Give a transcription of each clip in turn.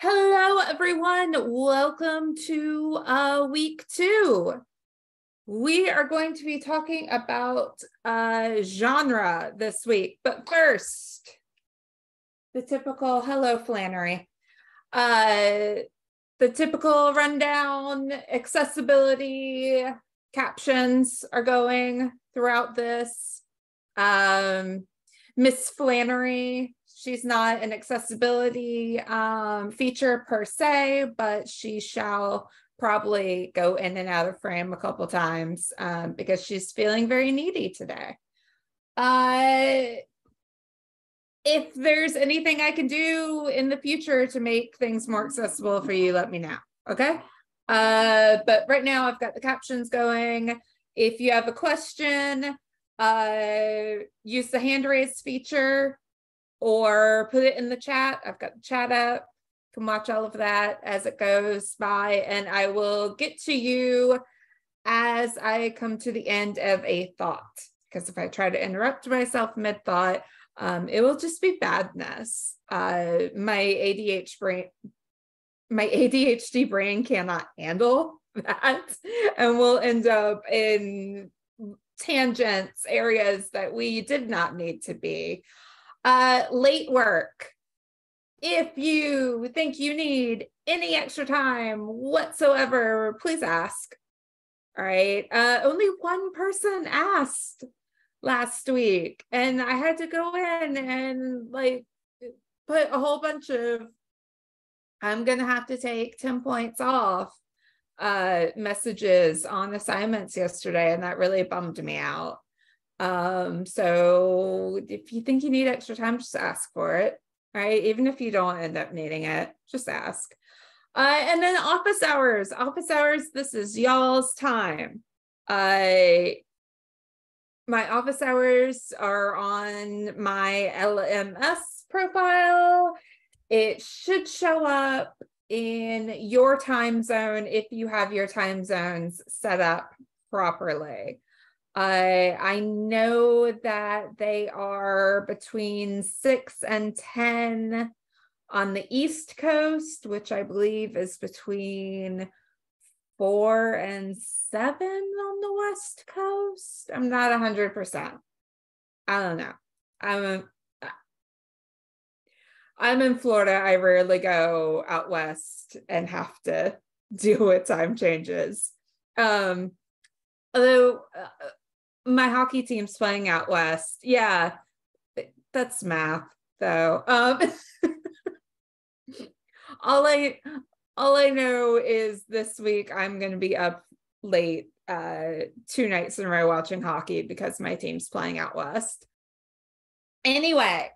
Hello, everyone. Welcome to uh, week two. We are going to be talking about uh, genre this week. But first, the typical hello, Flannery. Uh, the typical rundown accessibility captions are going throughout this. Um, Miss Flannery she's not an accessibility um, feature per se, but she shall probably go in and out of frame a couple times um, because she's feeling very needy today. Uh, if there's anything I can do in the future to make things more accessible for you, let me know. Okay. Uh, but right now I've got the captions going. If you have a question, uh, use the hand raise feature or put it in the chat. I've got the chat up. Can watch all of that as it goes by, and I will get to you as I come to the end of a thought. Because if I try to interrupt myself mid thought, um, it will just be badness. Uh, my ADHD brain, my ADHD brain cannot handle that, and we'll end up in tangents, areas that we did not need to be. Uh, late work. If you think you need any extra time whatsoever, please ask. All right. Uh, only one person asked last week, and I had to go in and like put a whole bunch of I'm going to have to take 10 points off uh, messages on assignments yesterday, and that really bummed me out. Um, so if you think you need extra time, just ask for it, right? Even if you don't end up needing it, just ask. Uh, and then office hours, office hours, this is y'all's time. I my office hours are on my LMS profile. It should show up in your time zone if you have your time zones set up properly. I I know that they are between six and 10 on the East Coast, which I believe is between four and seven on the West Coast. I'm not 100%. I don't know. I'm I'm in Florida. I rarely go out west and have to deal with time changes. Um, although uh, my hockey team's playing out west. Yeah, that's math though. Um, all I all I know is this week I'm going to be up late uh two nights in a row watching hockey because my team's playing out west. Anyway,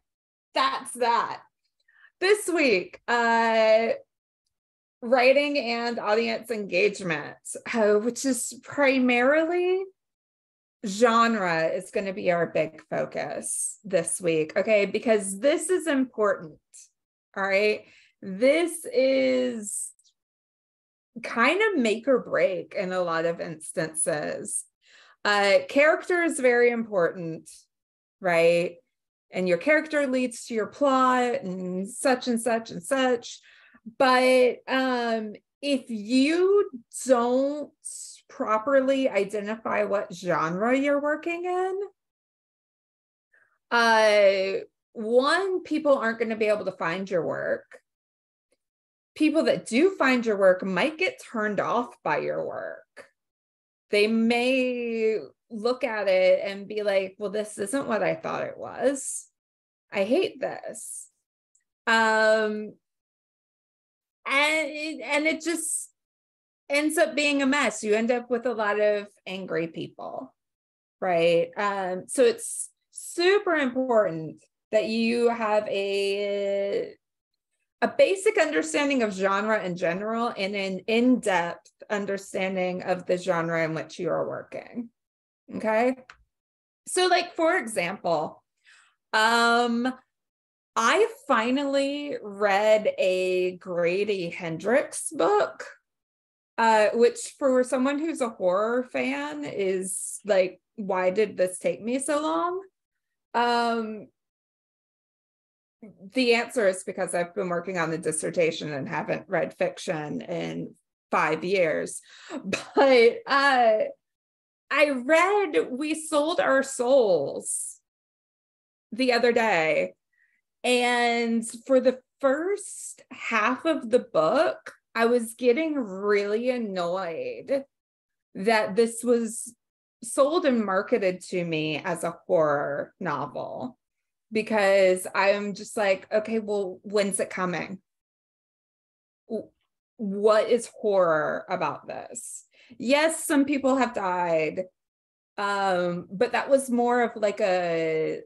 that's that. This week, uh writing and audience engagement, uh, which is primarily genre is going to be our big focus this week. Okay. Because this is important. All right. This is kind of make or break in a lot of instances. Uh, character is very important, right? And your character leads to your plot and such and such and such. But um, if you don't properly identify what genre you're working in, uh, one, people aren't going to be able to find your work. People that do find your work might get turned off by your work. They may look at it and be like, well, this isn't what I thought it was. I hate this. Um, and and it just ends up being a mess. You end up with a lot of angry people, right? Um, so it's super important that you have a a basic understanding of genre in general and an in-depth understanding of the genre in which you are working. Okay? So like for example, um I finally read a Grady Hendrix book uh, which for someone who's a horror fan is like, why did this take me so long? Um, the answer is because I've been working on the dissertation and haven't read fiction in five years. But uh, I read We Sold Our Souls the other day. And for the first half of the book, I was getting really annoyed that this was sold and marketed to me as a horror novel because I'm just like, okay, well, when's it coming? What is horror about this? Yes, some people have died. Um, but that was more of like a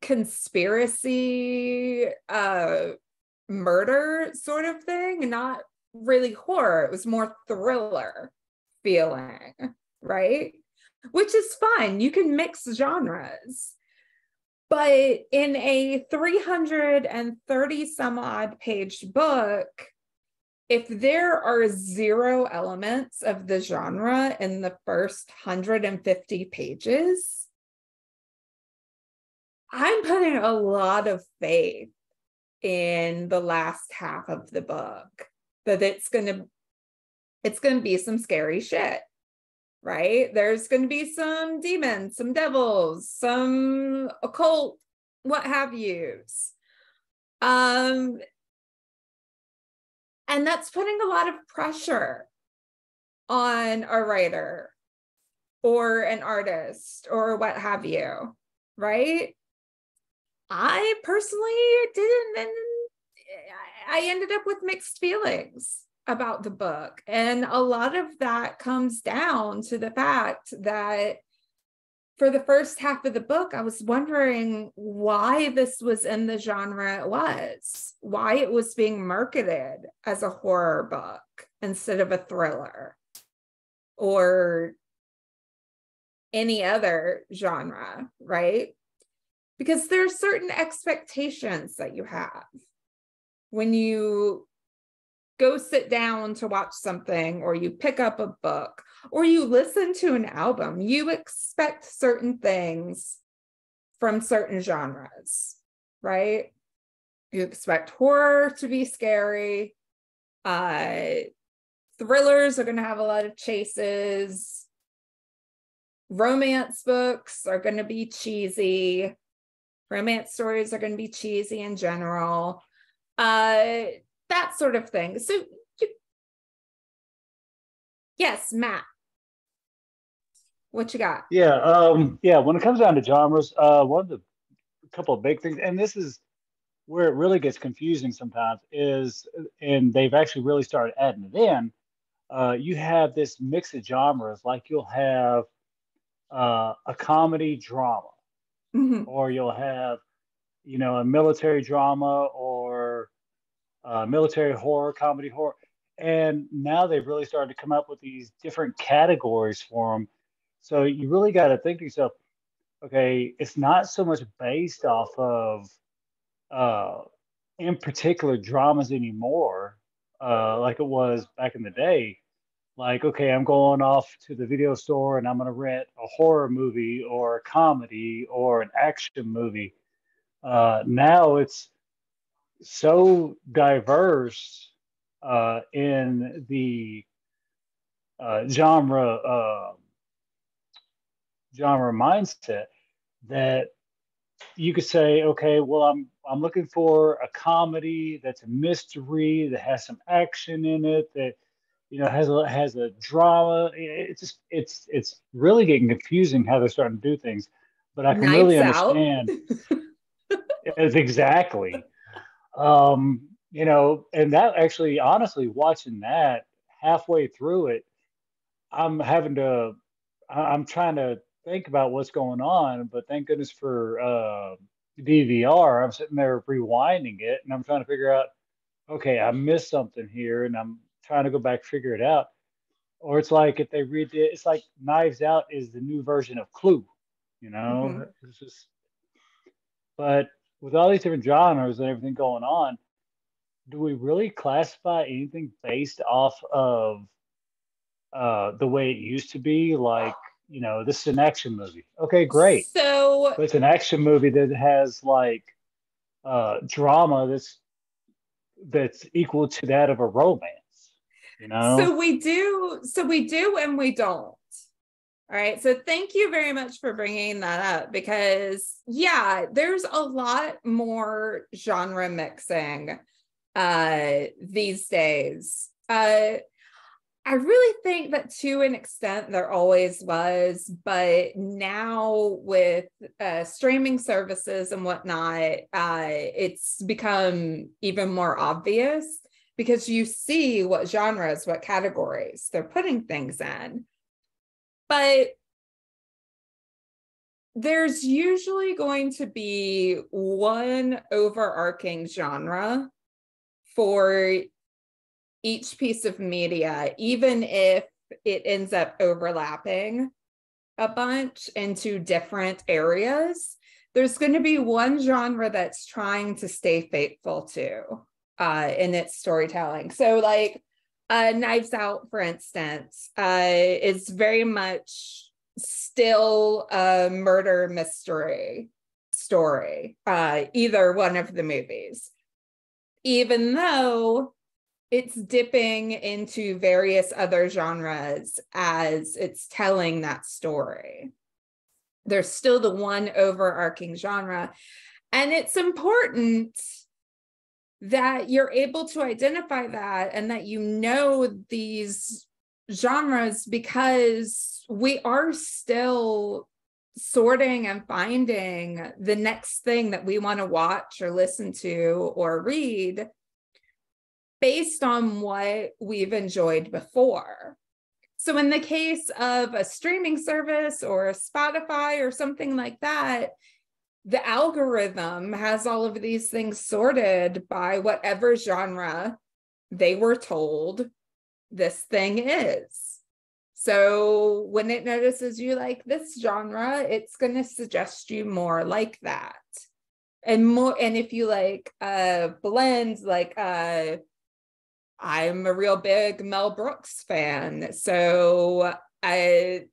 conspiracy uh murder sort of thing, not really horror. It was more thriller feeling, right? Which is fun. You can mix genres. But in a 330 some odd page book, if there are zero elements of the genre in the first 150 pages, I'm putting a lot of faith in the last half of the book that it's going to it's going to be some scary shit right? There's going to be some demons some devils some occult what have yous. Um and that's putting a lot of pressure on a writer or an artist or what have you right? I personally didn't, I ended up with mixed feelings about the book. And a lot of that comes down to the fact that for the first half of the book, I was wondering why this was in the genre it was, why it was being marketed as a horror book instead of a thriller or any other genre, right? because there are certain expectations that you have when you go sit down to watch something or you pick up a book or you listen to an album you expect certain things from certain genres right? You expect horror to be scary. Uh thrillers are going to have a lot of chases. Romance books are going to be cheesy. Romance stories are going to be cheesy in general uh that sort of thing. So you, yes matt. What you got? Yeah um yeah when it comes down to genres uh one of the couple of big things and this is where it really gets confusing sometimes is and they've actually really started adding it in uh, you have this mix of genres like you'll have uh, a comedy drama. Mm-hmm. or you'll have, you know, a military drama or uh, military horror, comedy horror. And now they've really started to come up with these different categories for them. So you really got to think to yourself, okay, it's not so much based off of, uh, in particular, dramas anymore, uh, like it was back in the day like okay i'm going off to the video store and i'm going to rent a horror movie or a comedy or an action movie uh, now it's so diverse uh, in the uh, genre uh, genre mindset that you could say okay well i'm i'm looking for a comedy that's a mystery that has some action in it that you know has a has a drama. It's just it's it's really getting confusing how they're starting to do things but i can Nights really understand. It's exactly um you know and that actually honestly watching that halfway through it i'm having to i'm trying to think about what's going on but thank goodness for uh dvr i'm sitting there rewinding it and i'm trying to figure out okay i missed something here and i'm trying to go back figure it out. Or it's like if they read it, it's like Knives Out is the new version of Clue, you know. Mm-hmm. It's just, but with all these different genres and everything going on, do we really classify anything based off of uh, the way it used to be? Like, you know, this is an action movie. Okay, great. So but it's an action movie that has like uh, drama that's that's equal to that of a romance. You know. So we do. So we do, and we don't. All right. So thank you very much for bringing that up because, yeah, there's a lot more genre mixing uh, these days. Uh, I really think that to an extent there always was, but now with uh, streaming services and whatnot, uh, it's become even more obvious because you see what genres, what categories they're putting things in. But there's usually going to be one overarching genre for each piece of media, even if it ends up overlapping a bunch into different areas, there's going to be one genre that's trying to stay faithful to uh, in its storytelling. So, like uh, Knives Out, for instance, uh, is very much still a murder mystery story, uh, either one of the movies, even though it's dipping into various other genres as it's telling that story. There's still the one overarching genre. And it's important that you're able to identify that and that you know these genres because we are still sorting and finding the next thing that we want to watch or listen to or read based on what we've enjoyed before. So, in the case of a streaming service or a Spotify or something like that, the algorithm has all of these things sorted by whatever genre they were told this thing is. So when it notices you like this genre, it's going to suggest you more like that. And more and if you like uh blends like uh I'm a real big Mel Brooks fan. So I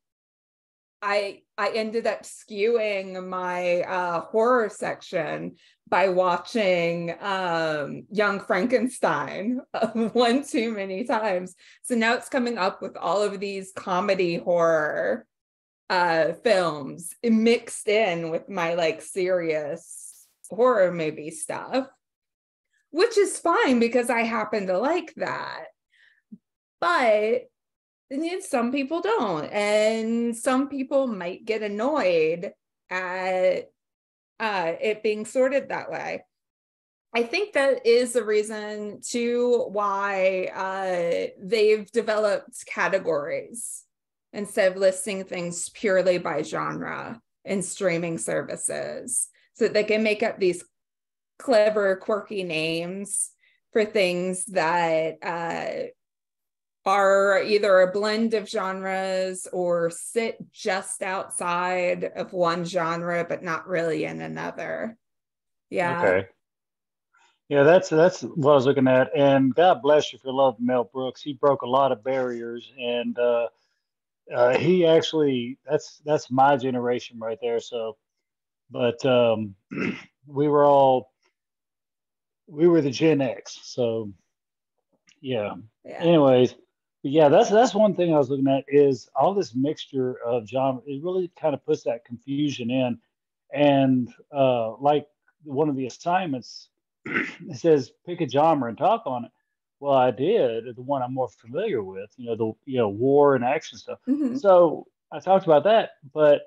I I ended up skewing my uh, horror section by watching um, Young Frankenstein one too many times. So now it's coming up with all of these comedy horror uh, films mixed in with my like serious horror movie stuff which is fine because I happen to like that. But some people don't. And some people might get annoyed at uh, it being sorted that way. I think that is the reason too why uh, they've developed categories instead of listing things purely by genre in streaming services so that they can make up these clever, quirky names for things that uh, are either a blend of genres or sit just outside of one genre, but not really in another. Yeah. Okay. Yeah, that's that's what I was looking at. And God bless you for love Mel Brooks. He broke a lot of barriers, and uh, uh, he actually that's that's my generation right there. So, but um, we were all we were the Gen X. So yeah. yeah. Anyways, yeah, that's that's one thing I was looking at is all this mixture of genre. It really kind of puts that confusion in, and uh, like one of the assignments, it says pick a genre and talk on it. Well, I did the one I'm more familiar with, you know, the you know war and action stuff. Mm-hmm. So I talked about that, but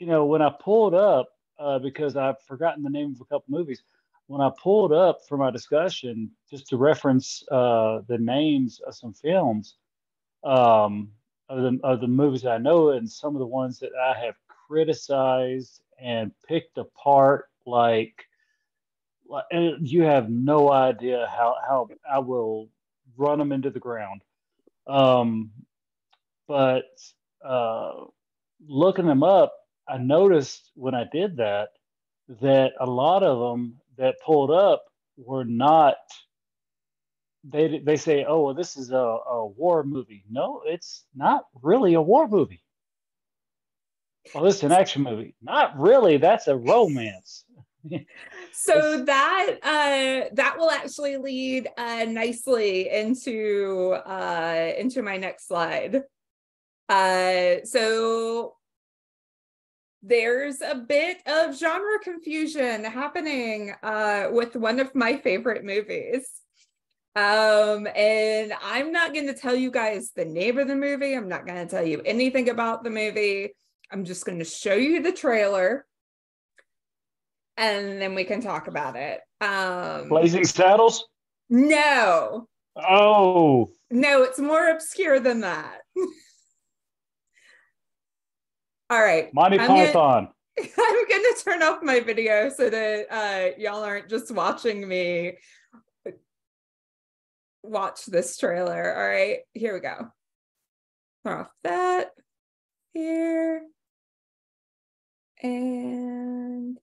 you know when I pulled up uh, because I've forgotten the name of a couple movies, when I pulled up for my discussion, just to reference uh, the names of some films um, of, the, of the movies I know and some of the ones that I have criticized and picked apart, like, like you have no idea how, how I will run them into the ground. Um, but uh, looking them up, I noticed when I did that that a lot of them that pulled up were not they they say oh well this is a, a war movie. No it's not really a war movie. Well this is an action movie. Not really. That's a romance. So that uh that will actually lead uh nicely into uh into my next slide. Uh so there's a bit of genre confusion happening uh with one of my favorite movies um and i'm not going to tell you guys the name of the movie i'm not going to tell you anything about the movie i'm just going to show you the trailer and then we can talk about it. Um, Blazing Saddles? No. Oh. No, it's more obscure than that. All right. Monty I'm Python. Gonna, I'm going to turn off my video so that uh, y'all aren't just watching me watch this trailer. All right, here we go. Turn off that here. And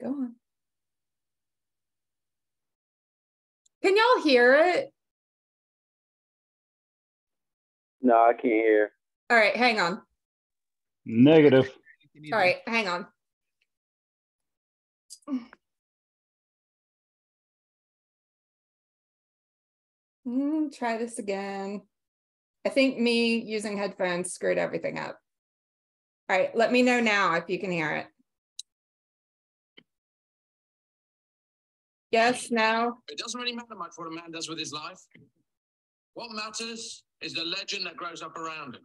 Go on. Can y'all hear it? No, I can't hear. All right, hang on. Negative. All right, hang on. Mm, try this again. I think me using headphones screwed everything up. All right, let me know now if you can hear it. Yes, now. It doesn't really matter much what a man does with his life. What matters is the legend that grows up around him.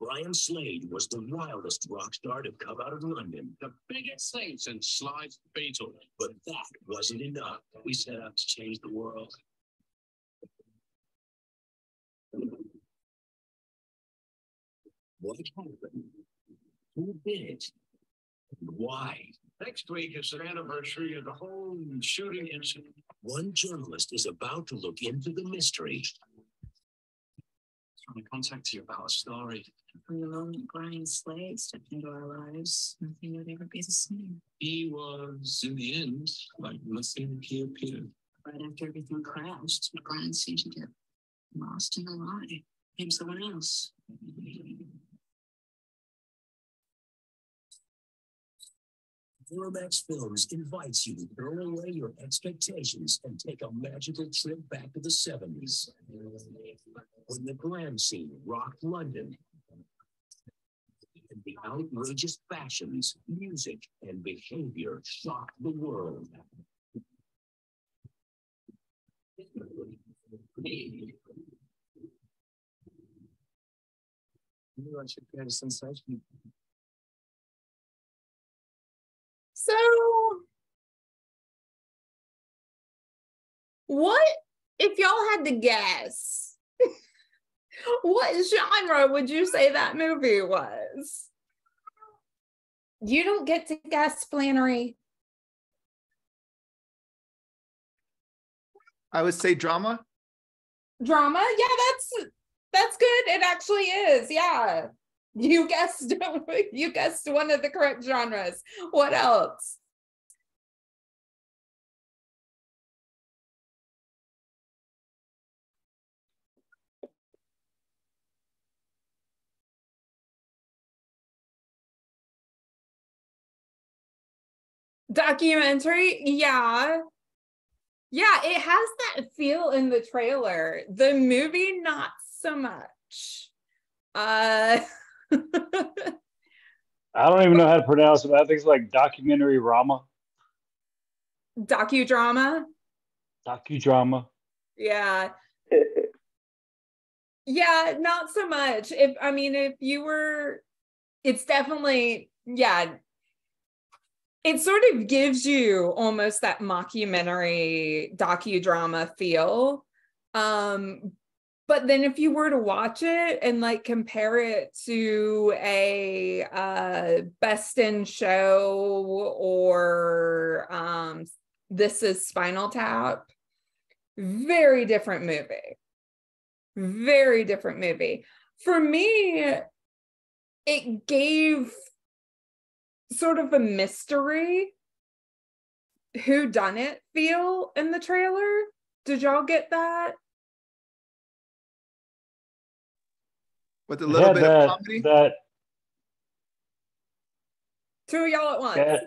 Brian Slade was the wildest rock star to come out of London. The biggest thing since Slide's Beatles. But that wasn't enough. We set out to change the world. What happened? Who did it? And why? Next week is the anniversary of the whole shooting incident. One journalist is about to look into the mystery. Trying to contact you about a story. From the moment Brian Slade stepped into our lives, nothing would ever be the same. He was, in the end, like nothing he appeared. Right after everything crashed, Brian seemed to get lost in the lie. Became someone else. Miramax Films invites you to throw away your expectations and take a magical trip back to the 70s. When the glam scene rocked London, and the outrageous fashions, music, and behavior shocked the world. I should a sensation. So, what if y'all had to guess? what genre would you say that movie was? You don't get to guess, Flannery. I would say drama. Drama? Yeah, that's that's good. It actually is. Yeah. You guessed you guessed one of the correct genres. What else? Documentary? Yeah. Yeah, it has that feel in the trailer. The movie, not so much. Uh I don't even know how to pronounce it. I think it's like documentary drama. Docudrama. Docudrama. Yeah. yeah, not so much. If I mean, if you were, it's definitely yeah. It sort of gives you almost that mockumentary docudrama feel. Um, but then if you were to watch it and like compare it to a uh best in show or um this is spinal tap very different movie. Very different movie. For me it gave sort of a mystery who done it feel in the trailer. Did y'all get that with a little bit that, of comedy. That Two y'all at once. Yeah,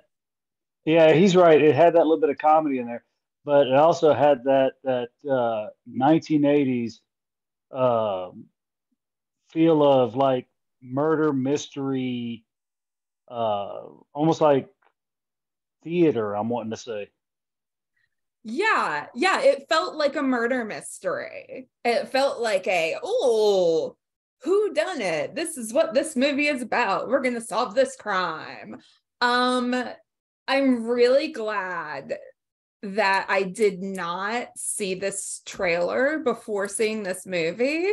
yeah, he's right. It had that little bit of comedy in there, but it also had that that uh, 1980s um feel of like murder mystery, uh, almost like theater. I'm wanting to say. Yeah, yeah, it felt like a murder mystery. It felt like a oh, who done it? This is what this movie is about. We're going to solve this crime. Um I'm really glad that I did not see this trailer before seeing this movie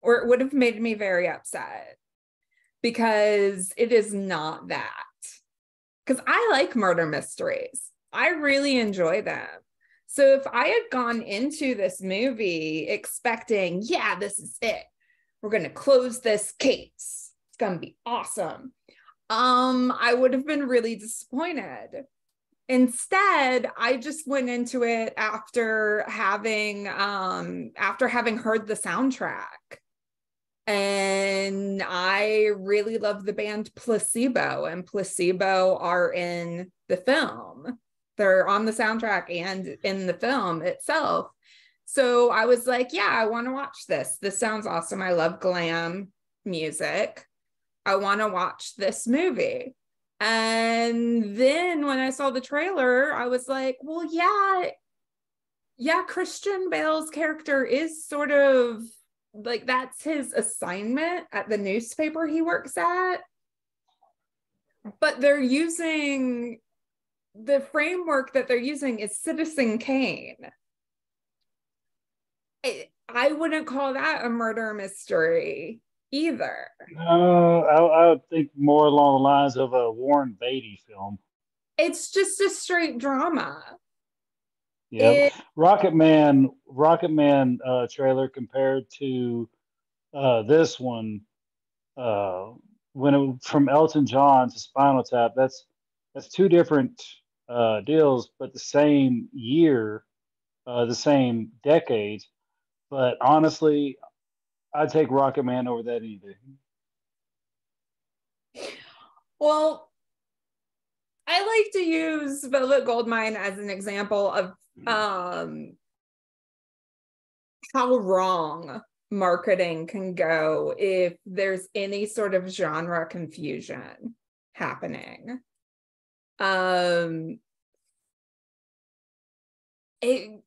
or it would have made me very upset because it is not that. Cuz I like murder mysteries. I really enjoy them. So if I had gone into this movie expecting, yeah, this is it. We're going to close this case. It's going to be awesome. Um, I would have been really disappointed. Instead, I just went into it after having um after having heard the soundtrack. And I really love the band Placebo, and Placebo are in the film they're on the soundtrack and in the film itself. So I was like, yeah, I want to watch this. This sounds awesome. I love glam music. I want to watch this movie. And then when I saw the trailer, I was like, well, yeah, yeah, Christian Bale's character is sort of like that's his assignment at the newspaper he works at. But they're using the framework that they're using is Citizen Kane. I, I wouldn't call that a murder mystery either. No, I, I would think more along the lines of a Warren Beatty film. It's just a straight drama. Yeah, It- Rocket Man, Rocket Man uh, trailer compared to uh, this one, uh, when it from Elton John to Spinal Tap. That's that's two different uh, deals, but the same year, uh, the same decade. But honestly, I'd take Rocket Man over that any day. Well, I like to use Velvet Goldmine as an example of um, how wrong marketing can go if there's any sort of genre confusion happening. Um, it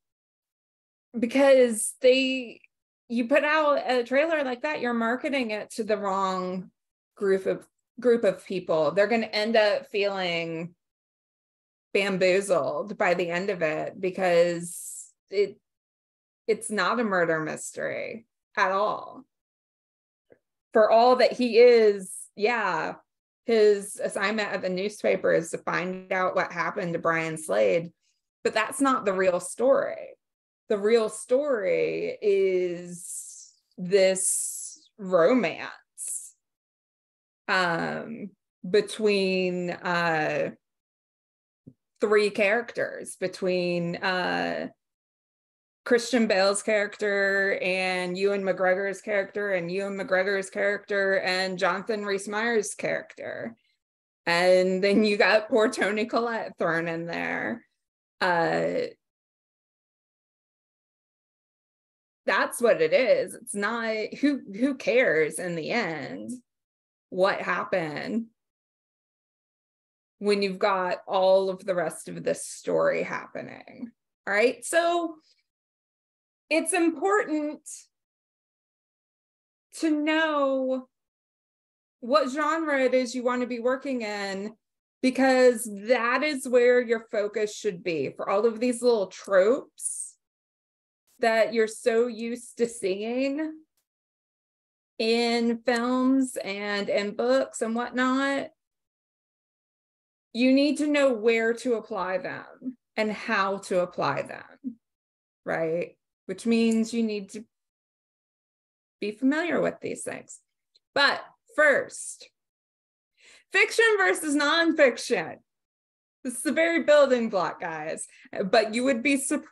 because they you put out a trailer like that, you're marketing it to the wrong group of group of people. They're going to end up feeling bamboozled by the end of it because it it's not a murder mystery at all. For all that he is, yeah, his assignment at the newspaper is to find out what happened to Brian Slade, but that's not the real story. The real story is this romance um between uh three characters between uh Christian Bale's character and Ewan McGregor's character and Ewan McGregor's character and Jonathan Rhys Meyers' character. And then you got poor Toni Collette thrown in there. Uh that's what it is. It's not who who cares in the end what happened when you've got all of the rest of this story happening. All right. So it's important to know what genre it is you want to be working in because that is where your focus should be for all of these little tropes that you're so used to seeing in films and in books and whatnot. You need to know where to apply them and how to apply them, right? Which means you need to be familiar with these things. But first, fiction versus nonfiction. This is a very building block, guys, but you would be surprised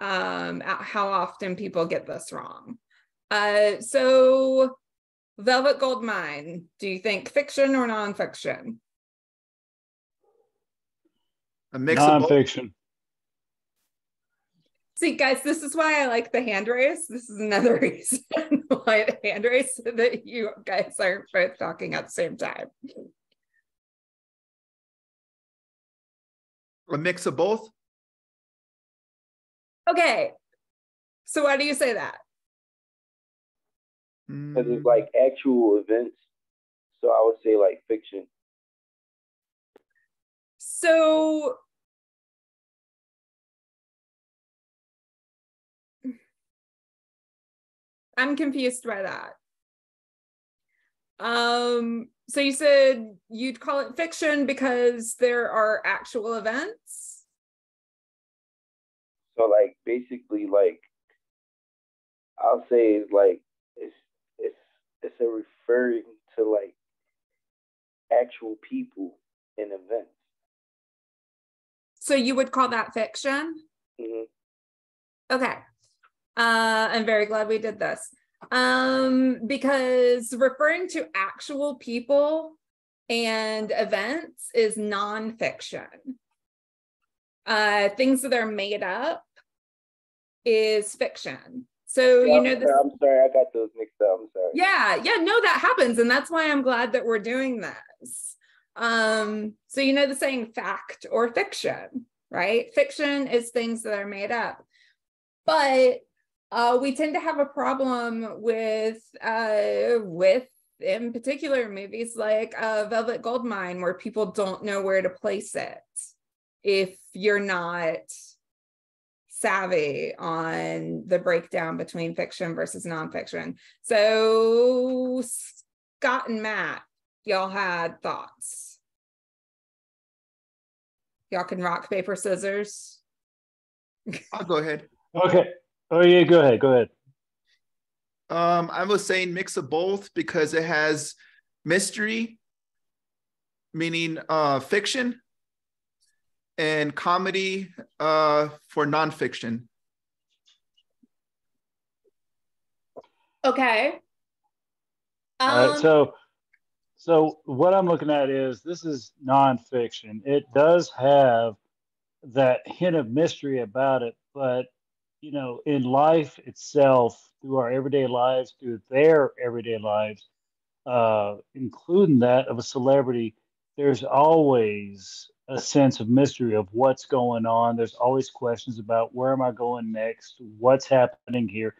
um, at how often people get this wrong. Uh, so Velvet Goldmine, do you think fiction or nonfiction? A mix of both. Nonfiction. See, guys, this is why I like the hand raise. This is another reason why the hand raise so that you guys are both talking at the same time. A mix of both. Okay. So why do you say that? because it's like actual events. So I would say like fiction. So I'm confused by that. Um, so you said you'd call it fiction because there are actual events? So like basically like I'll say it's like it's it's it's a referring to like actual people and events. So you would call that fiction? hmm Okay. Uh, I'm very glad we did this. Um, because referring to actual people and events is nonfiction. Uh, things that are made up is fiction. So you know this. I'm sorry, I got those mixed up. I'm sorry. Yeah, yeah, no, that happens, and that's why I'm glad that we're doing this. Um, so you know the saying fact or fiction, right? Fiction is things that are made up, but uh, we tend to have a problem with uh, with in particular movies like uh, Velvet Goldmine, where people don't know where to place it if you're not savvy on the breakdown between fiction versus nonfiction. So Scott and Matt, y'all had thoughts. Y'all can rock, paper, scissors. I'll go ahead. Okay. Oh yeah, go ahead. Go ahead. Um, I was saying mix of both because it has mystery, meaning uh, fiction, and comedy uh, for nonfiction. Okay. All Um, right. So, so what I'm looking at is this is nonfiction. It does have that hint of mystery about it, but you know, in life itself, through our everyday lives, through their everyday lives, uh, including that of a celebrity, there's always a sense of mystery of what's going on. There's always questions about where am I going next? What's happening here?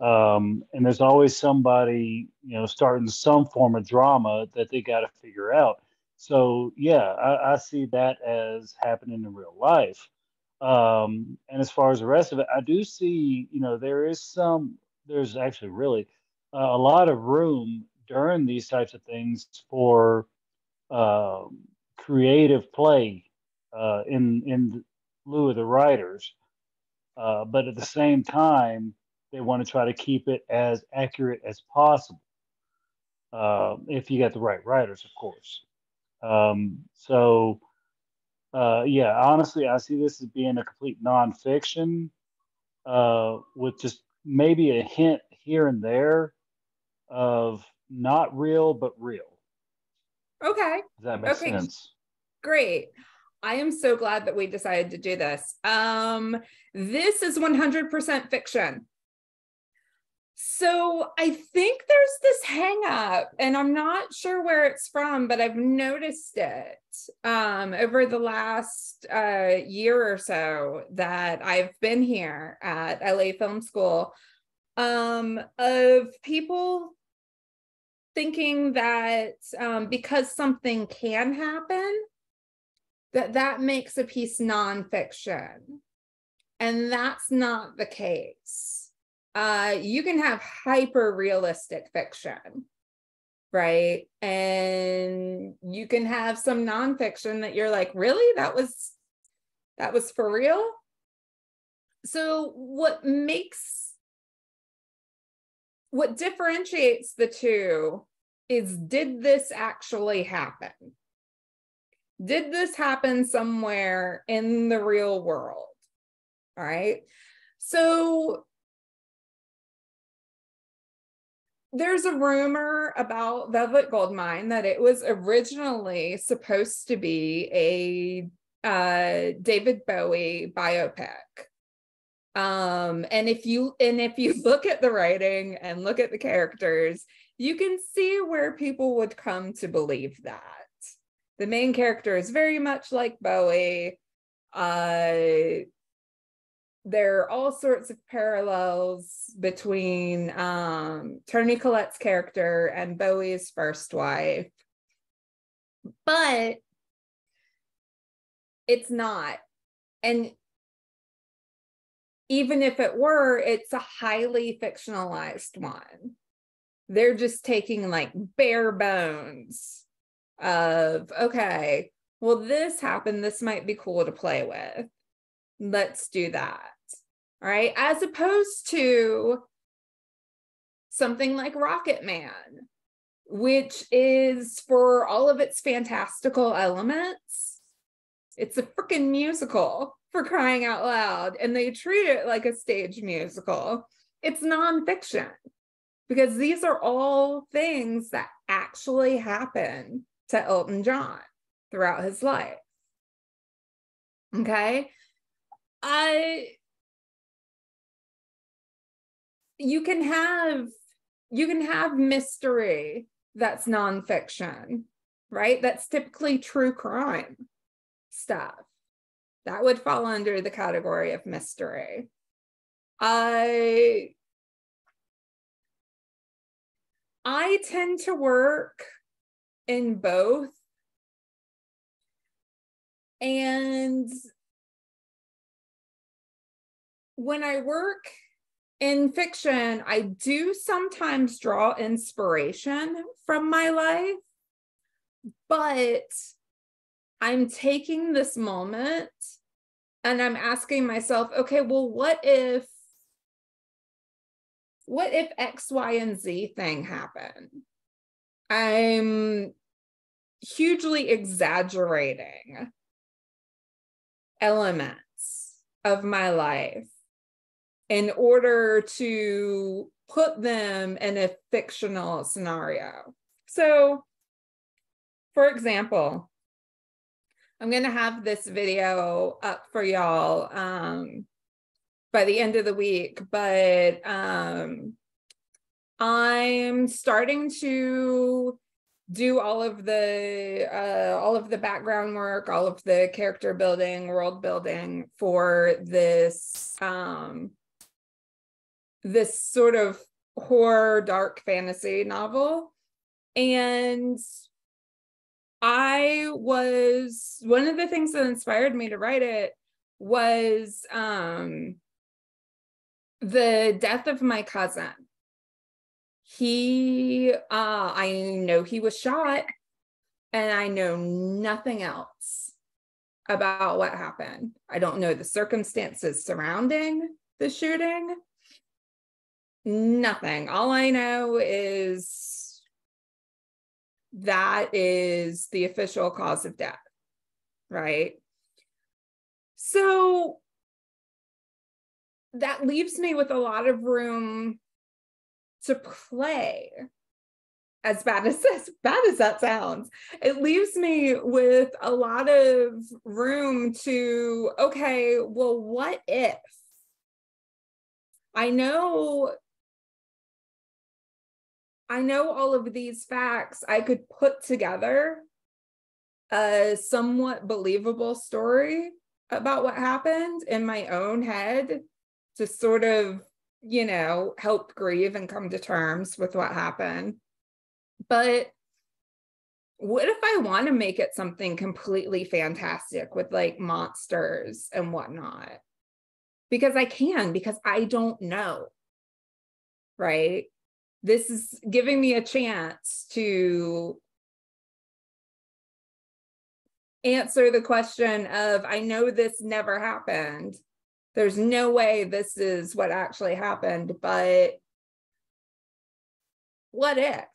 Um, and there's always somebody, you know, starting some form of drama that they got to figure out. So yeah, I, I see that as happening in real life. Um, and as far as the rest of it, I do see, you know, there is some, there's actually really uh, a lot of room during these types of things for um, creative play uh, in in lieu of the writers. Uh, but at the same time, they want to try to keep it as accurate as possible. Uh, if you got the right writers, of course. Um, so, uh, yeah, honestly, I see this as being a complete nonfiction uh, with just maybe a hint here and there of not real, but real. Okay. Does that make Okay. sense? Great. I am so glad that we decided to do this. Um, this is 100% fiction. So I think there's this hang up, and I'm not sure where it's from, but I've noticed it um, over the last uh, year or so that I've been here at LA Film School um, of people thinking that um, because something can happen, that that makes a piece nonfiction. And that's not the case. Uh, you can have hyper realistic fiction, right? And you can have some nonfiction that you're like, really? That was that was for real? So what makes what differentiates the two is did this actually happen? Did this happen somewhere in the real world? All right. So there's a rumor about Velvet Goldmine that it was originally supposed to be a uh, David Bowie biopic. Um, and if you and if you look at the writing and look at the characters, you can see where people would come to believe that. The main character is very much like Bowie. Uh, there are all sorts of parallels between um, Toni Collette's character and Bowie's first wife, but it's not. And even if it were, it's a highly fictionalized one. They're just taking like bare bones of, okay, well, this happened. This might be cool to play with. Let's do that right? As opposed to something like Rocketman, which is for all of its fantastical elements, it's a freaking musical for crying out loud. And they treat it like a stage musical. It's nonfiction because these are all things that actually happen to Elton John throughout his life. Okay. I you can have you can have mystery that's nonfiction, right? That's typically true crime stuff. That would fall under the category of mystery. I I tend to work in both. And when I work in fiction, I do sometimes draw inspiration from my life, but I'm taking this moment and I'm asking myself, okay, well, what if, what if X, Y, and Z thing happen? I'm hugely exaggerating elements of my life in order to put them in a fictional scenario. So, for example, I'm going to have this video up for y'all um, by the end of the week, but um, I'm starting to do all of the uh, all of the background work, all of the character building, world building for this um, this sort of horror dark fantasy novel. And i was one of the things that inspired me to write it was um the death of my cousin. He uh i know he was shot and i know nothing else about what happened. I don't know the circumstances surrounding the shooting. Nothing. All I know is that is the official cause of death, right? So that leaves me with a lot of room to play. As bad as as bad as that sounds, it leaves me with a lot of room to okay, well, what if? I know I know all of these facts, I could put together a somewhat believable story about what happened in my own head to sort of, you know, help grieve and come to terms with what happened. But what if I want to make it something completely fantastic with like monsters and whatnot? Because I can, because I don't know. Right this is giving me a chance to answer the question of I know this never happened. There's no way this is what actually happened, but what if?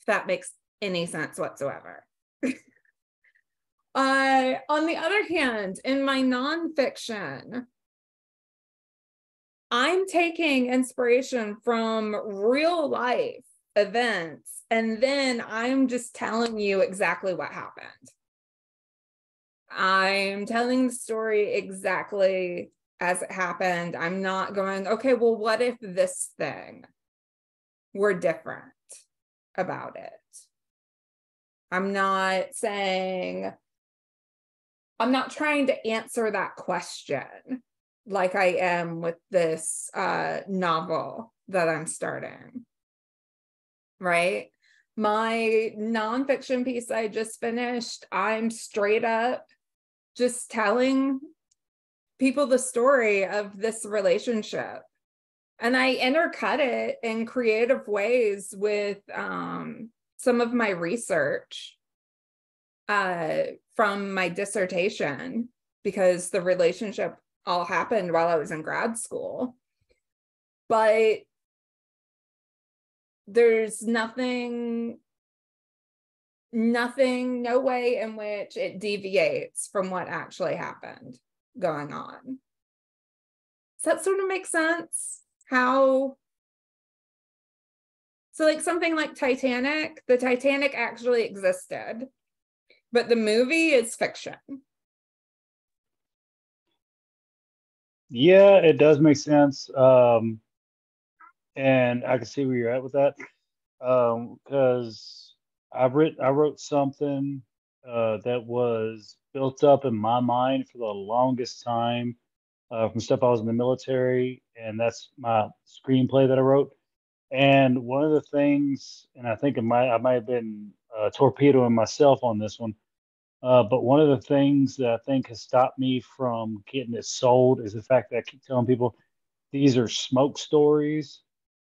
If that makes any sense whatsoever. uh, on the other hand, in my nonfiction, I'm taking inspiration from real life events and then I'm just telling you exactly what happened. I'm telling the story exactly as it happened. I'm not going, okay, well, what if this thing were different about it? I'm not saying, I'm not trying to answer that question like I am with this uh, novel that I'm starting. Right? My nonfiction piece I just finished, I'm straight up just telling people the story of this relationship. And I intercut it in creative ways with um, some of my research uh, from my dissertation because the relationship all happened while I was in grad school. But there's nothing nothing no way in which it deviates from what actually happened going on. Does that sort of make sense? How so like something like titanic the titanic actually existed but the movie is fiction Yeah, it does make sense. Um, and I can see where you're at with that. Um, because I've written, I wrote something uh, that was built up in my mind for the longest time uh, from stuff I was in the military, and that's my screenplay that I wrote. And one of the things, and I think it might, I might have been uh, torpedoing myself on this one, uh, but one of the things that I think has stopped me from getting it sold is the fact that I keep telling people these are smoke stories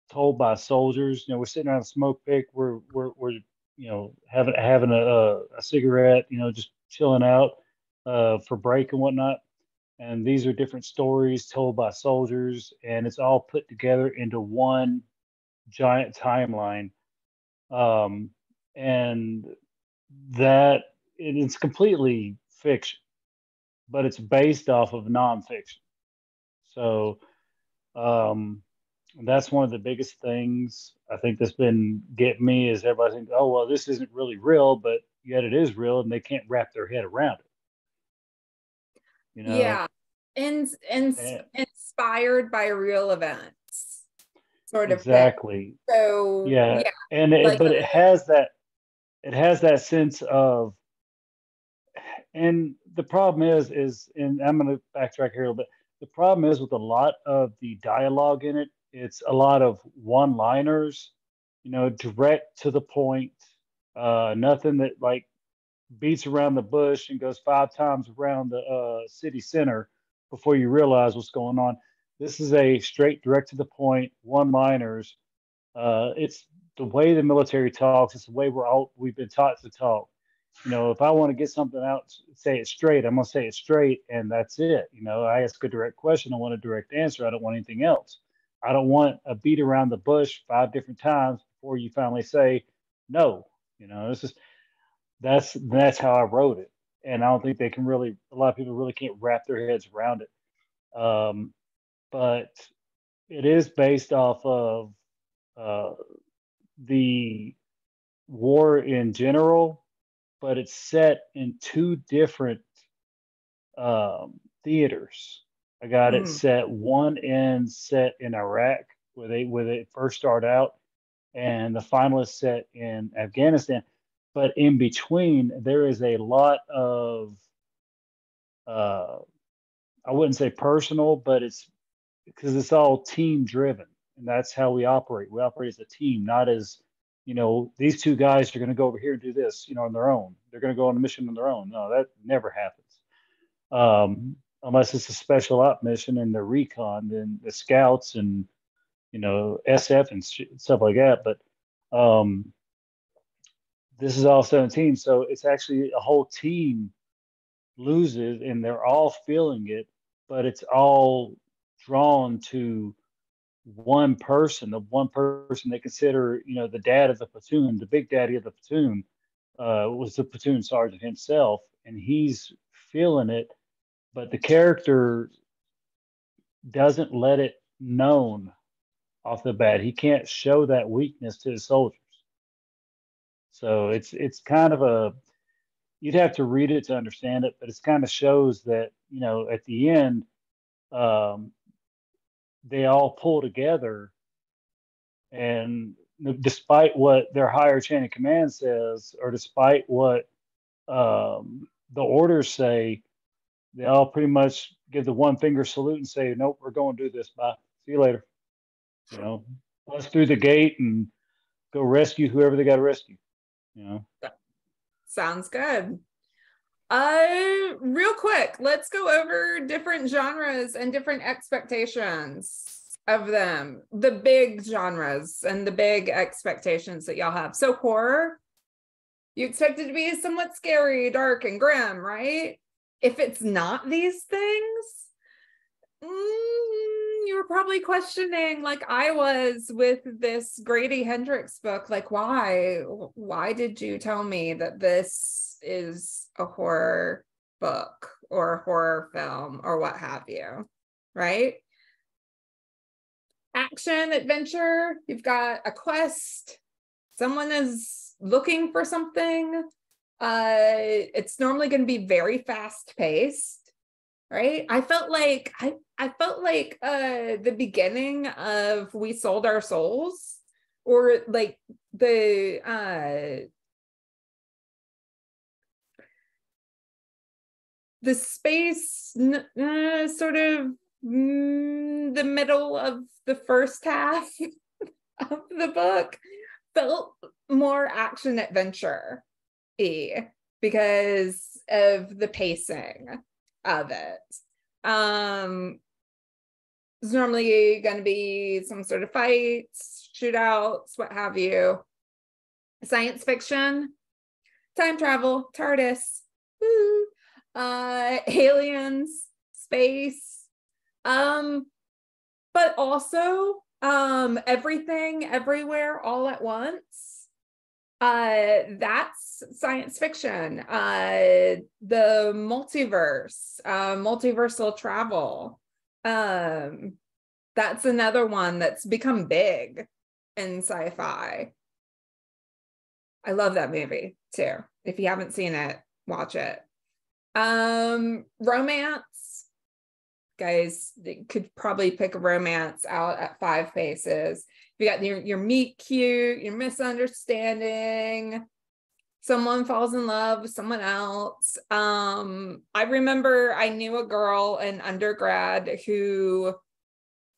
told by soldiers. You know, we're sitting around a smoke pit, we're we're we're you know having having a, a cigarette, you know, just chilling out uh, for break and whatnot. And these are different stories told by soldiers, and it's all put together into one giant timeline. Um, and that it's completely fiction, but it's based off of nonfiction. So um, that's one of the biggest things I think that's been getting me is everybody thinks, oh well, this isn't really real, but yet it is real, and they can't wrap their head around it. You know? Yeah, and and, and inspired by real events, sort of exactly. Thing. So yeah, yeah. and it, like but it has that it has that sense of and the problem is, is, and I'm going to backtrack here a little bit. The problem is with a lot of the dialogue in it, it's a lot of one-liners, you know, direct to the point. Uh, nothing that like beats around the bush and goes five times around the uh, city center before you realize what's going on. This is a straight, direct to the point, one-liners. Uh, it's the way the military talks. It's the way we're all we've been taught to talk you know, if I want to get something out, say it straight, I'm gonna say it straight, and that's it. You know, I ask a direct question, I want a direct answer. I don't want anything else. I don't want a beat around the bush five different times before you finally say no. You know, this is that's that's how I wrote it, and I don't think they can really. A lot of people really can't wrap their heads around it. Um, but it is based off of uh, the war in general but it's set in two different um, theaters. I got mm. it set one end set in Iraq where they where they first start out, and the final is set in Afghanistan. But in between, there is a lot of uh, I wouldn't say personal, but it's because it's all team driven, and that's how we operate. We operate as a team, not as you know, these two guys are going to go over here and do this, you know, on their own. They're going to go on a mission on their own. No, that never happens. Um, unless it's a special op mission and the recon, then the scouts and, you know, SF and stuff like that. But um, this is all 17. So it's actually a whole team loses and they're all feeling it, but it's all drawn to one person, the one person they consider, you know, the dad of the platoon, the big daddy of the platoon, uh, was the platoon sergeant himself, and he's feeling it, but the character doesn't let it known off the bat. He can't show that weakness to his soldiers. So it's it's kind of a you'd have to read it to understand it, but it's kind of shows that you know at the end um, they all pull together, and despite what their higher chain of command says, or despite what um, the orders say, they all pretty much give the one finger salute and say, "Nope, we're going to do this. Bye. See you later." You know, bust through the gate and go rescue whoever they got to rescue. You know. Sounds good. Uh, real quick, let's go over different genres and different expectations of them. The big genres and the big expectations that y'all have. So horror, you expect it to be somewhat scary, dark, and grim, right? If it's not these things, mm, you were probably questioning, like I was with this Grady Hendrix book, like why? Why did you tell me that this is a horror book or a horror film or what have you? Right? Action, adventure, you've got a quest, someone is looking for something. Uh, it's normally going to be very fast paced right i felt like i i felt like uh the beginning of we sold our souls or like the uh the space uh, sort of mm, the middle of the first half of the book felt more action adventure y because of the pacing of it. Um, it's normally going to be some sort of fights, shootouts, what have you. Science fiction, time travel, TARDIS, woo, uh, aliens, space, um, but also um, everything, everywhere, all at once uh, that's science fiction. Uh, the multiverse, uh, multiversal travel. Um, that's another one that's become big in sci-fi. I love that movie too. If you haven't seen it, watch it. Um, romance, guys, could probably pick a romance out at five paces you got your, your meet cute, your misunderstanding, someone falls in love with someone else. Um, I remember I knew a girl in undergrad who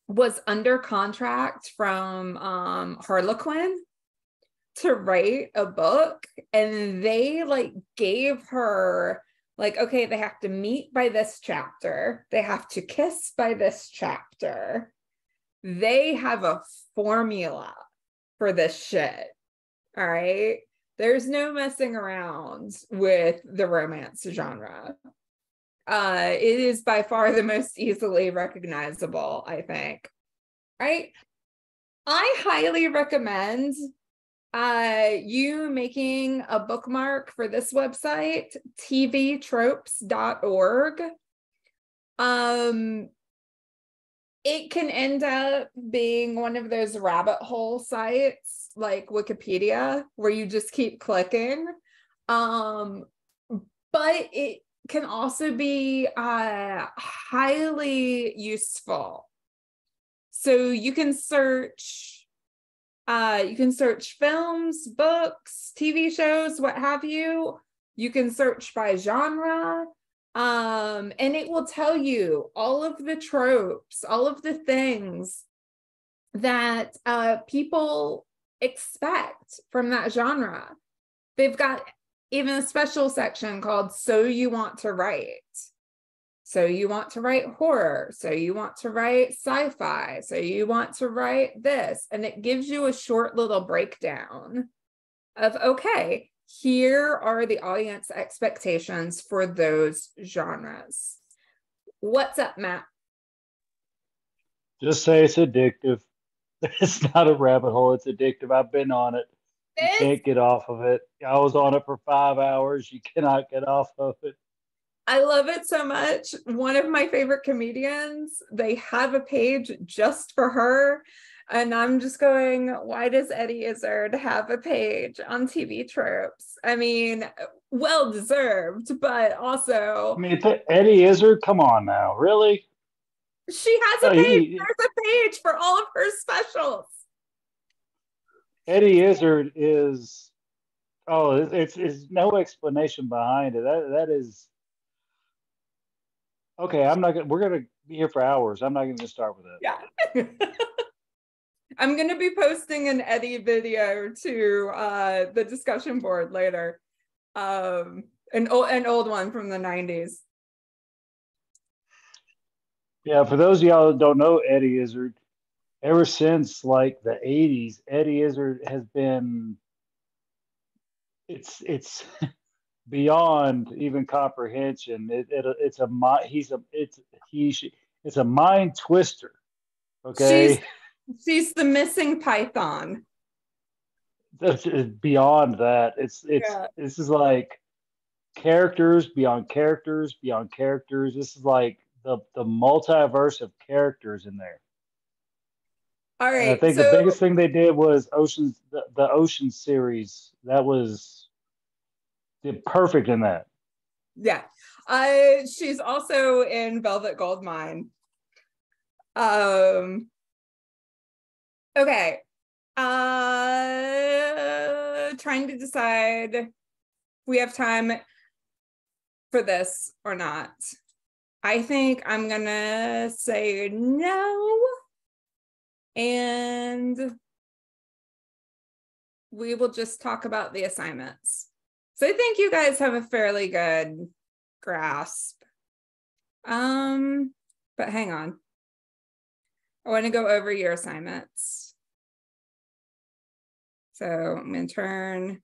was under contract from um, Harlequin to write a book, and they like gave her like okay they have to meet by this chapter they have to kiss by this chapter they have a formula for this shit. All right. There's no messing around with the romance genre. Uh, it is by far the most easily recognizable, I think. Right. I highly recommend uh, you making a bookmark for this website, tvtropes.org. Um, it can end up being one of those rabbit hole sites like Wikipedia where you just keep clicking. Um, but it can also be uh, highly useful. So you can search uh, you can search films, books, TV shows, what have you. You can search by genre. Um, and it will tell you all of the tropes, all of the things that uh, people expect from that genre. They've got even a special section called So You Want to Write. So you want to write horror. So you want to write sci fi. So you want to write this. And it gives you a short little breakdown of okay, here are the audience expectations for those genres. What's up, Matt? Just say it's addictive. It's not a rabbit hole, it's addictive. I've been on it. You can't get off of it. I was on it for five hours. You cannot get off of it. I love it so much. One of my favorite comedians, they have a page just for her. And I'm just going, why does Eddie Izzard have a page on TV tropes? I mean, well deserved, but also. I mean, Eddie Izzard, come on now, really? She has a page. He, There's a page for all of her specials. Eddie Izzard is, oh, it's, it's, it's no explanation behind it. That that is okay. I'm not gonna. We're gonna be here for hours. I'm not gonna start with it. Yeah. I'm going to be posting an Eddie video to uh, the discussion board later. Um, an, old, an old one from the 90s. Yeah, for those of y'all that don't know Eddie Izzard, ever since like the 80s, Eddie Izzard has been it's it's beyond even comprehension. It, it it's a he's a it's he it's a mind twister. Okay. She's, She's the missing python. That's uh, beyond that. It's it's yeah. this is like characters beyond characters beyond characters. This is like the the multiverse of characters in there. All right. And I think so, the biggest thing they did was Ocean's the, the Ocean series. That was perfect in that. Yeah. Uh she's also in Velvet Goldmine. Um Okay. Uh trying to decide we have time for this or not. I think I'm gonna say no. And we will just talk about the assignments. So I think you guys have a fairly good grasp. Um, but hang on. I want to go over your assignments. So I'm going to turn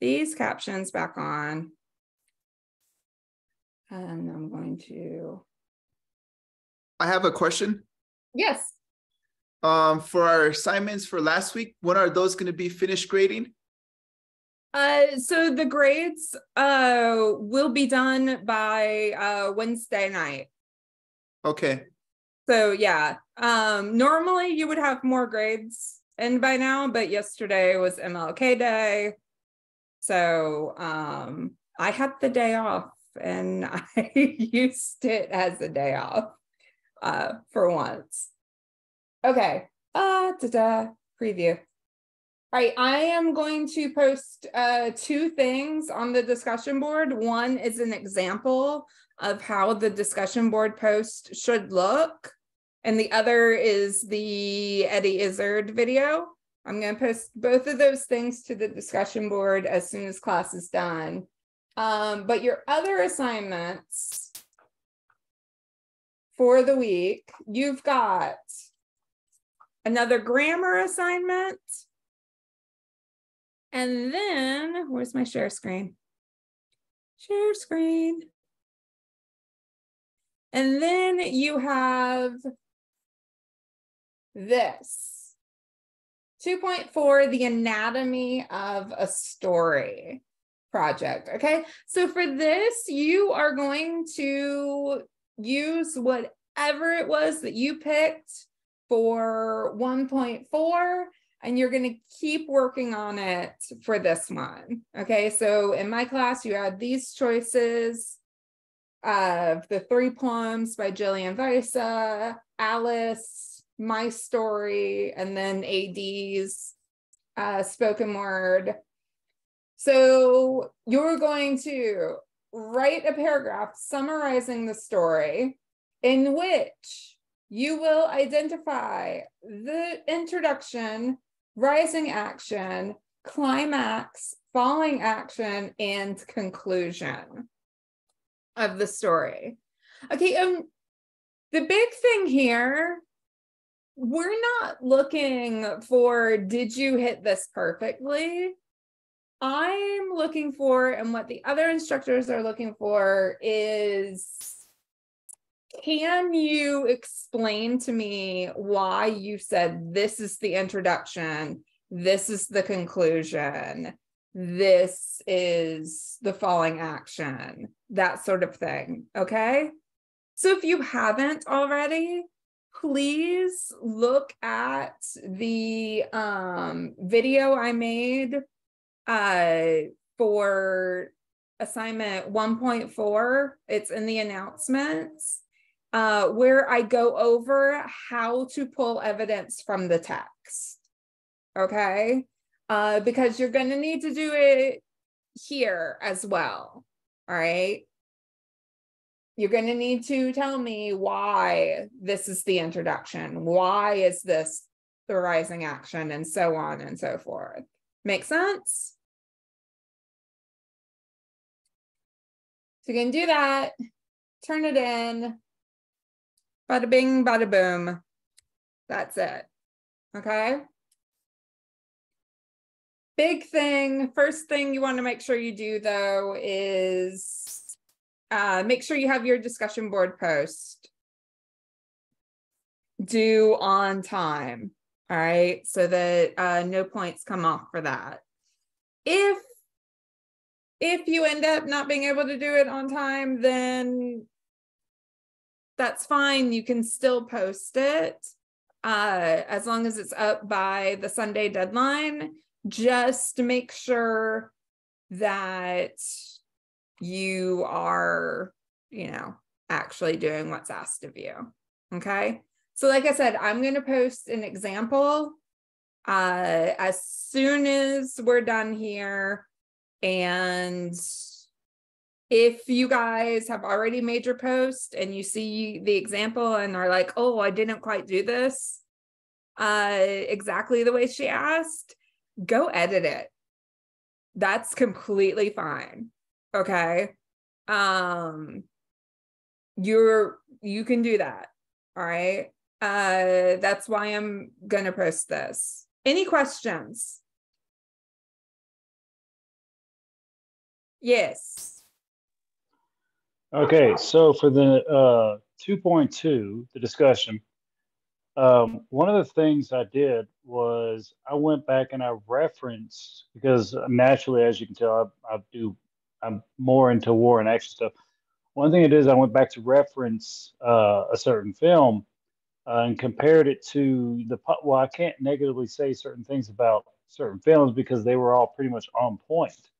these captions back on. And I'm going to. I have a question. Yes. Um, for our assignments for last week, when are those going to be finished grading? Uh, so the grades uh will be done by uh Wednesday night. Okay. So yeah, um normally you would have more grades in by now, but yesterday was MLK Day. So um, I had the day off and I used it as a day off uh, for once. Okay, uh, da-da, preview. All right, I am going to post uh, two things on the discussion board. One is an example of how the discussion board post should look and the other is the Eddie Izzard video. I'm going to post both of those things to the discussion board as soon as class is done. Um, but your other assignments for the week, you've got another grammar assignment. And then, where's my share screen? Share screen. And then you have this 2.4 the anatomy of a story project okay so for this you are going to use whatever it was that you picked for 1.4 and you're going to keep working on it for this one okay so in my class you had these choices of the three poems by Jillian Weise, Alice, my story and then AD's uh, spoken word. So you're going to write a paragraph summarizing the story in which you will identify the introduction, rising action, climax, falling action, and conclusion of the story. Okay, um, the big thing here we're not looking for did you hit this perfectly i'm looking for and what the other instructors are looking for is can you explain to me why you said this is the introduction this is the conclusion this is the falling action, that sort of thing. Okay. So if you haven't already, please look at the um, video I made uh, for assignment 1.4. It's in the announcements uh, where I go over how to pull evidence from the text. Okay. Uh, because you're going to need to do it here as well. All right. You're going to need to tell me why this is the introduction. Why is this the rising action and so on and so forth. Make sense? So you can do that, turn it in, bada bing, bada boom. That's it. Okay. Big thing, first thing you want to make sure you do though is uh, make sure you have your discussion board post due on time. All right. So that uh, no points come off for that. If if you end up not being able to do it on time, then that's fine. You can still post it uh, as long as it's up by the Sunday deadline. Just make sure that you are, you know, actually doing what's asked of you. Okay. So, like I said, I'm going to post an example uh, as soon as we're done here. And if you guys have already made your post and you see the example and are like, oh, I didn't quite do this uh, exactly the way she asked, go edit it. That's completely fine okay? Um you're you can do that all right? Uh that's why i'm gonna post this. Any questions? Yes Okay, so for the uh, 2.2, the discussion, um, one of the things I did was I went back and I referenced because naturally, as you can tell, I, I do I'm more into war and action stuff. One thing it is, I went back to reference uh, a certain film uh, and compared it to the. Well, I can't negatively say certain things about certain films because they were all pretty much on point.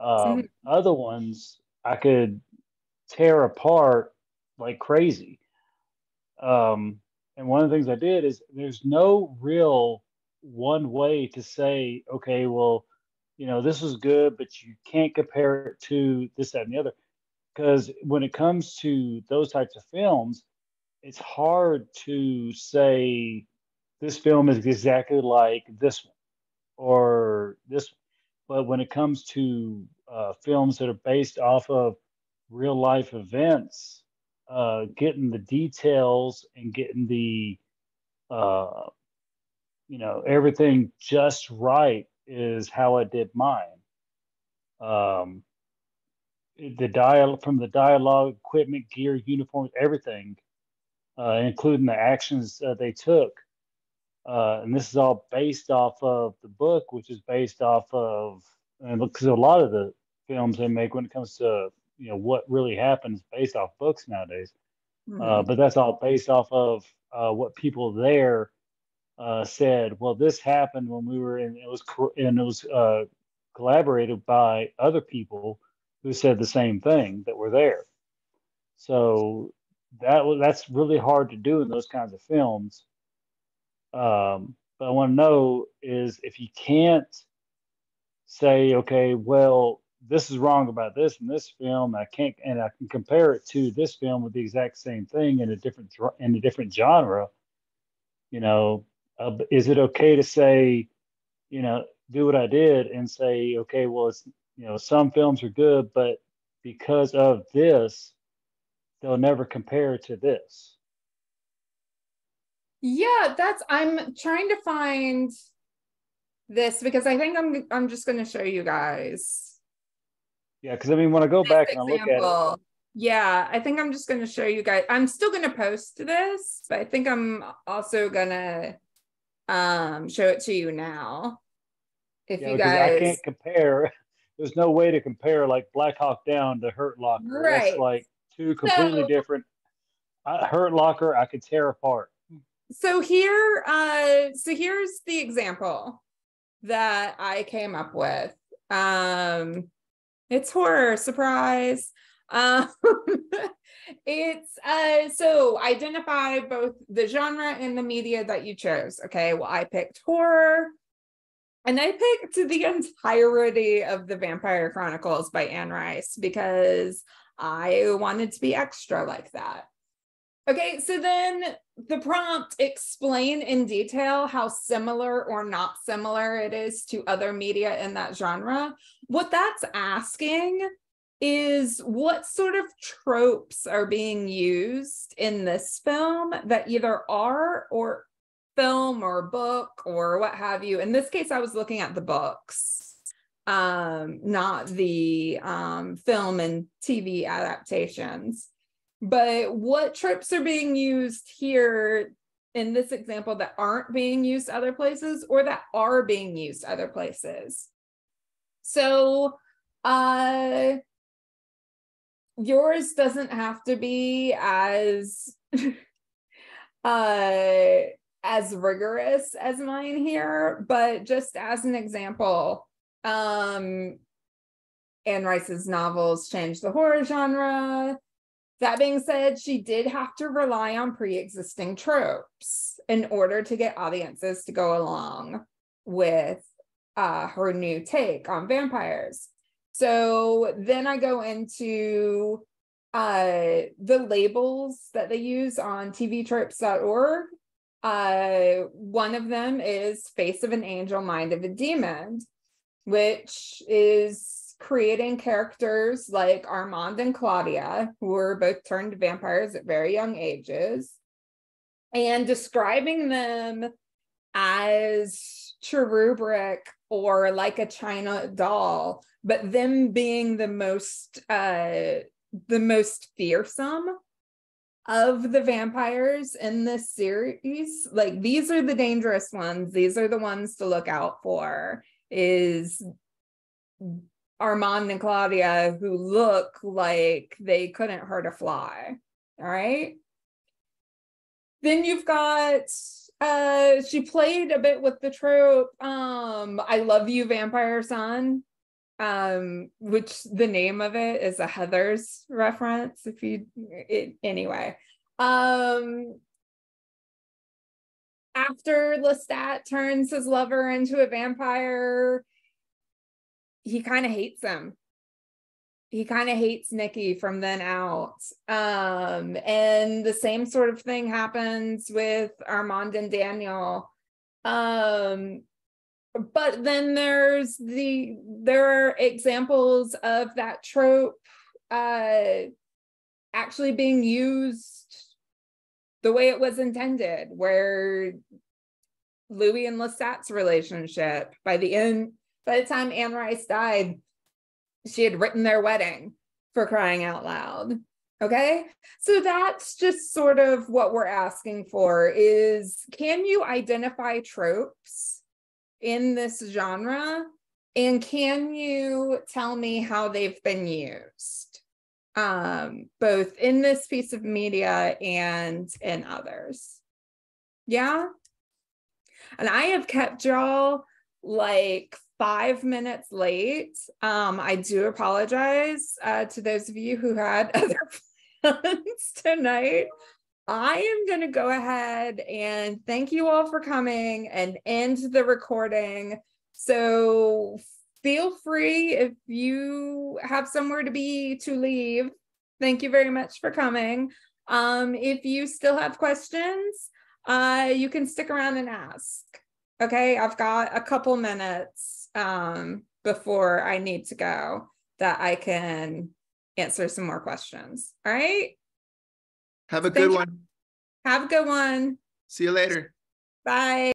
Um, mm-hmm. Other ones I could tear apart like crazy. Um, and one of the things I did is there's no real one way to say, okay, well, you know, this is good, but you can't compare it to this, that, and the other. Because when it comes to those types of films, it's hard to say this film is exactly like this one or this one. But when it comes to uh, films that are based off of real life events, uh, getting the details and getting the, uh, you know, everything just right is how I did mine. Um, the dial from the dialogue, equipment, gear, uniforms, everything, uh, including the actions uh, they took. Uh, and this is all based off of the book, which is based off of, because a lot of the films they make when it comes to you know what really happens based off books nowadays. Mm-hmm. but that's all based off of uh, what people there uh, said, "Well, this happened when we were in." It was and it was uh, collaborated by other people who said the same thing that were there. So that that's really hard to do in those kinds of films. Um, but I want to know is if you can't say, okay, well, this is wrong about this and this film. I can't, and I can compare it to this film with the exact same thing in a different in a different genre. You know, uh, is it okay to say, you know, do what I did and say, okay, well, it's, you know, some films are good, but because of this, they'll never compare to this. Yeah, that's, I'm trying to find this because I think I'm, I'm just going to show you guys. Yeah, because I mean, when I go back example, and I look at it, yeah, I think I'm just going to show you guys. I'm still going to post this, but I think I'm also going to um, show it to you now. If Yeah, you because I can't compare. There's no way to compare like Black Hawk Down to Hurt Locker. Right. That's like two completely So- different. Uh, Hurt Locker, I could tear apart. so here, uh, so here's the example that I came up with. Um, it's horror, surprise. Um, it's uh, so identify both the genre and the media that you chose. Okay, well, I picked horror. And I picked the entirety of the Vampire Chronicles by Anne Rice because I wanted to be extra like that. Okay, so then the prompt explain in detail how similar or not similar it is to other media in that genre. What that's asking is what sort of tropes are being used in this film that either are or film or book or what have you. In this case, I was looking at the books, um, not the um, film and TV adaptations. But what tropes are being used here in this example that aren't being used other places or that are being used other places? So, uh, yours doesn't have to be as uh as rigorous as mine here but just as an example um Anne Rice's novels changed the horror genre that being said she did have to rely on pre-existing tropes in order to get audiences to go along with uh her new take on vampires so then I go into uh the labels that they use on tvtropes.org. Uh one of them is face of an angel, mind of a demon, which is creating characters like Armand and Claudia, who were both turned vampires at very young ages, and describing them as cherubic or like a china doll but them being the most uh the most fearsome of the vampires in this series. Like these are the dangerous ones. These are the ones to look out for is armand and claudia who look like they couldn't hurt a fly all right? Then you've got uh she played a bit with the trope um i love you vampire son um which the name of it is a Heathers reference if you it, anyway. Um after lestat turns his lover into a vampire he kind of hates him he kind of hates Nikki from then out. Um, and the same sort of thing happens with Armand and Daniel. Um, but then there's the there are examples of that trope uh actually being used the way it was intended, where Louis and Lestat's relationship by the end, by the time Anne Rice died, she had written their wedding for crying out loud. Okay. So that's just sort of what we're asking for is can you identify tropes in this genre? And can you tell me how they've been used? Um, both in this piece of media and in others. Yeah. And I have kept y'all like five minutes late. Um, I do apologize uh, to those of you who had other plans tonight. I am going to go ahead and thank you all for coming and end the recording. So feel free if you have somewhere to be to leave. Thank you very much for coming. Um, if you still have questions, uh, you can stick around and ask. Okay, I've got a couple minutes um, before I need to go that I can answer some more questions. All right. Have a Thank good you. one. Have a good one. See you later. Bye.